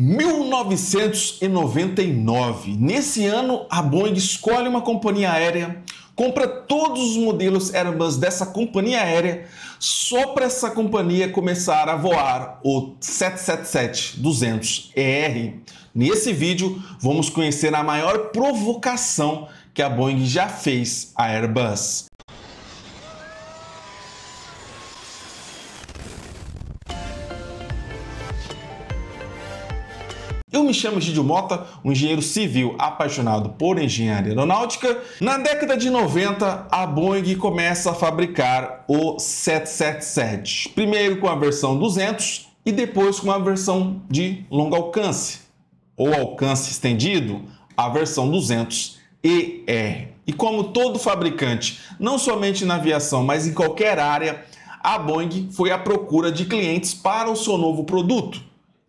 1999. Nesse ano, a Boeing escolhe uma companhia aérea, compra todos os modelos Airbus dessa companhia aérea, só para essa companhia começar a voar o 777-200ER. Nesse vídeo, vamos conhecer a maior provocação que a Boeing já fez à Airbus. Me chamo Gidio Mota, um engenheiro civil apaixonado por engenharia aeronáutica. Na década de 90, a Boeing começa a fabricar o 777, primeiro com a versão 200 e depois com a versão de longo alcance, ou alcance estendido, a versão 200 ER. E como todo fabricante, não somente na aviação, mas em qualquer área, a Boeing foi à procura de clientes para o seu novo produto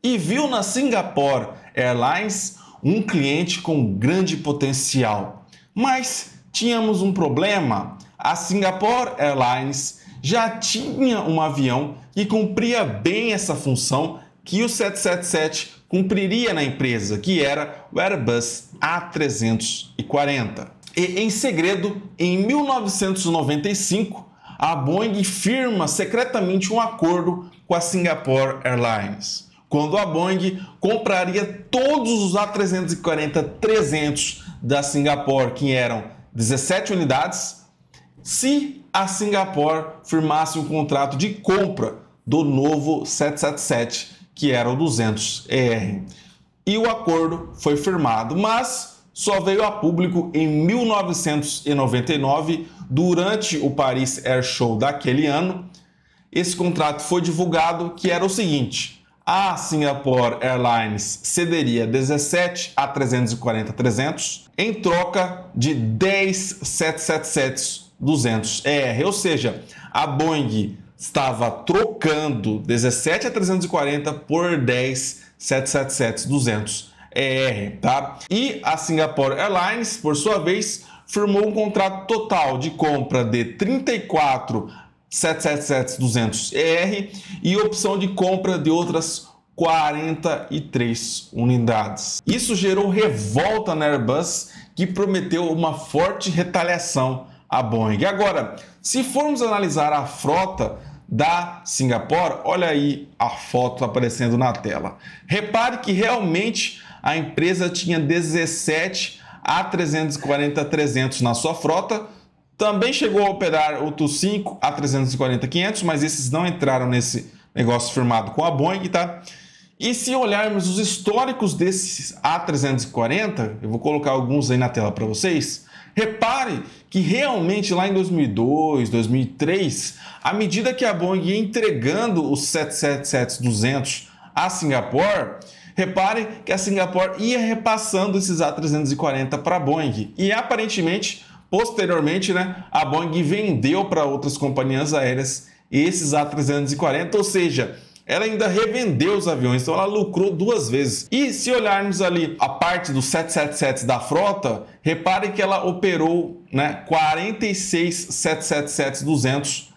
e viu na Singapore Airlines um cliente com grande potencial. Mas tínhamos um problema. A Singapore Airlines já tinha um avião que cumpria bem essa função que o 777 cumpriria na empresa, que era o Airbus A340. E em segredo, em 1995, a Boeing firma secretamente um acordo com a Singapore Airlines quando a Boeing compraria todos os A340-300 da Singapore, que eram 17 unidades, se a Singapore firmasse um contrato de compra do novo 777, que era o 200ER. E o acordo foi firmado, mas só veio a público em 1999, durante o Paris Air Show daquele ano. Esse contrato foi divulgado, que era o seguinte: a Singapore Airlines cederia 17 a 340-300 em troca de 10 777-200ER, ou seja, a Boeing estava trocando 17 a 340 por 10 777-200ER, tá? E a Singapore Airlines, por sua vez, firmou um contrato total de compra de 34 777-200ER e opção de compra de outras 43 unidades. Isso gerou revolta na Airbus, que prometeu uma forte retaliação à Boeing. Agora, se formos analisar a frota da Singapore, olha aí a foto aparecendo na tela. Repare que realmente a empresa tinha 17 A340-300 na sua frota, também chegou a operar outros 5 a 340 500, mas esses não entraram nesse negócio firmado com a Boeing, tá? E se olharmos os históricos desses A340, eu vou colocar alguns aí na tela para vocês. Repare que realmente lá em 2002, 2003, à medida que a Boeing ia entregando os 777-200 a Singapore, repare que a Singapore ia repassando esses A340 para a Boeing. E aparentemente Posteriormente, né, a Boeing vendeu para outras companhias aéreas esses A340, ou seja, ela ainda revendeu os aviões, então ela lucrou duas vezes. E se olharmos ali a parte dos 777 da frota, repare que ela operou né, 46 777-200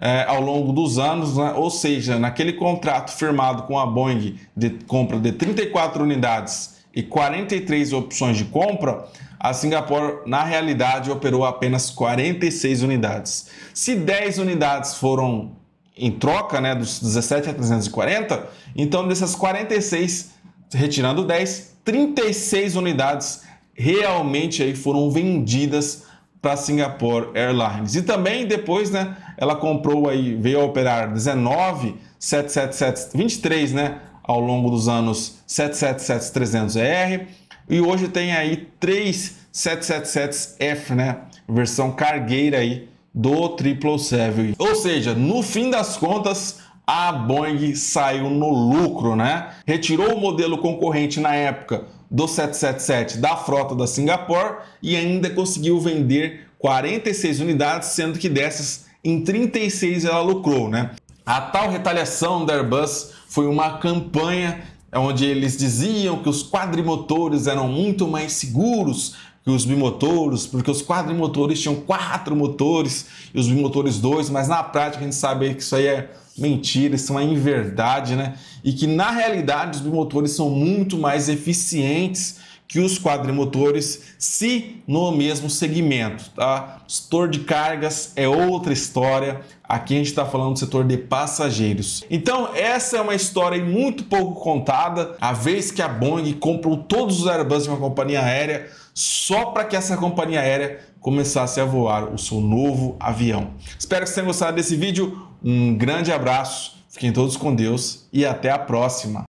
é, ao longo dos anos, né? ou seja, naquele contrato firmado com a Boeing de compra de 34 unidades e 43 opções de compra, a Singapore, na realidade, operou apenas 46 unidades. Se 10 unidades foram em troca, né, dos 17 a 340, então dessas 46, retirando 10, 36 unidades realmente aí foram vendidas para Singapore Airlines. E também depois, né, ela comprou aí, veio a operar 19 777 23, né, ao longo dos anos 777-300ER e hoje tem aí três 777F, né? Versão cargueira aí do 777. Ou seja, no fim das contas, a Boeing saiu no lucro, né? Retirou o modelo concorrente na época do 777 da frota da Singapore e ainda conseguiu vender 46 unidades, sendo que dessas em 36 ela lucrou, né? A tal retaliação da Airbus foi uma campanha onde eles diziam que os quadrimotores eram muito mais seguros que os bimotores, porque os quadrimotores tinham quatro motores e os bimotores dois, mas na prática a gente sabe que isso aí é mentira, isso é uma inverdade, né? E que na realidade os bimotores são muito mais eficientes que os quadrimotores se no mesmo segmento, tá? O setor de cargas é outra história. Aqui a gente está falando do setor de passageiros. Então essa é uma história muito pouco contada. A vez que a Boeing comprou todos os Airbus de uma companhia aérea só para que essa companhia aérea começasse a voar o seu novo avião. Espero que vocês tenham gostado desse vídeo. Um grande abraço, fiquem todos com Deus e até a próxima.